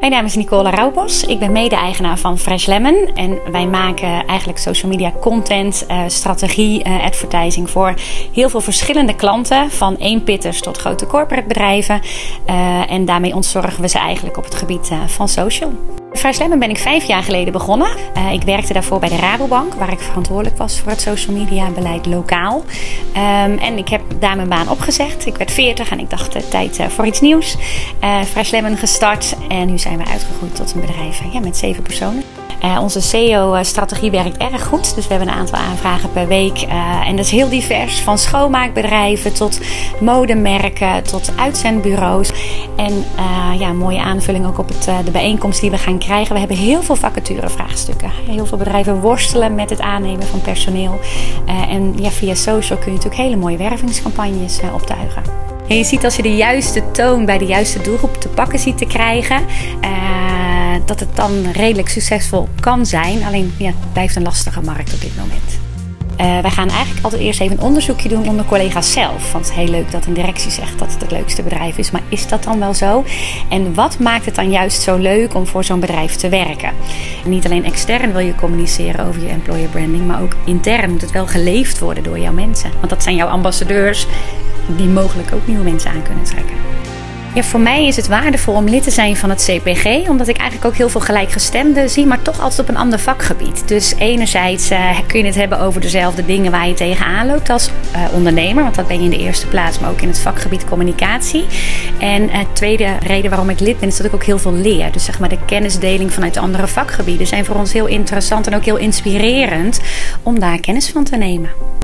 Mijn naam is Nicola Rauwbos. Ik ben mede-eigenaar van Fresh Lemon. En wij maken eigenlijk social media content, uh, strategie, uh, advertising voor heel veel verschillende klanten. Van eenpitters tot grote corporate bedrijven. Uh, en daarmee ontzorgen we ze eigenlijk op het gebied van social. Fresh Lemon ben ik vijf jaar geleden begonnen. Uh, ik werkte daarvoor bij de Rabobank, waar ik verantwoordelijk was voor het social media beleid lokaal. Um, en ik heb daar mijn baan opgezegd. Ik werd 40 en ik dacht uh, tijd uh, voor iets nieuws. Fresh Lemon gestart en nu zijn we uitgegroeid tot een bedrijf met zeven personen. Onze SEO-strategie werkt erg goed. Dus we hebben een aantal aanvragen per week. En dat is heel divers. Van schoonmaakbedrijven tot modemerken tot uitzendbureaus. En ja, mooie aanvulling ook op het, de bijeenkomst die we gaan krijgen. We hebben heel veel vacaturevraagstukken. Heel veel bedrijven worstelen met het aannemen van personeel. en ja, via social kun je natuurlijk hele mooie wervingscampagnes optuigen. En je ziet als je de juiste toon bij de juiste doelgroep te pakken ziet te krijgen dat het dan redelijk succesvol kan zijn. Alleen ja, het blijft een lastige markt op dit moment. Uh, wij gaan eigenlijk altijd eerst even een onderzoekje doen onder collega's zelf. Want het is heel leuk dat een directie zegt dat het het leukste bedrijf is. Maar is dat dan wel zo? En wat maakt het dan juist zo leuk om voor zo'n bedrijf te werken? niet alleen extern wil je communiceren over je employer branding. Maar ook intern moet het wel geleefd worden door jouw mensen. Want dat zijn jouw ambassadeurs die mogelijk ook nieuwe mensen aan kunnen trekken. Ja, voor mij is het waardevol om lid te zijn van het CPG, omdat ik eigenlijk ook heel veel gelijkgestemden zie, maar toch altijd op een ander vakgebied. Dus enerzijds uh, kun je het hebben over dezelfde dingen waar je tegenaan loopt als uh, ondernemer, want dat ben je in de eerste plaats, maar ook in het vakgebied communicatie. En uh, tweede reden waarom ik lid ben, is dat ik ook heel veel leer. Dus zeg maar de kennisdeling vanuit andere vakgebieden zijn voor ons heel interessant en ook heel inspirerend om daar kennis van te nemen.